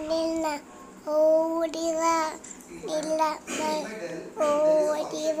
nila ഓടിവ നില ഓടിവ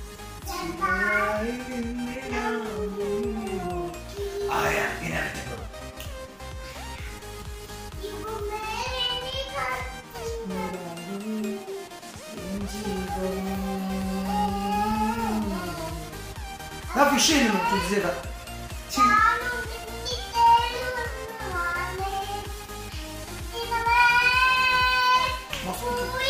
Avvicinano, ti diceva. Ci... Ma scusa.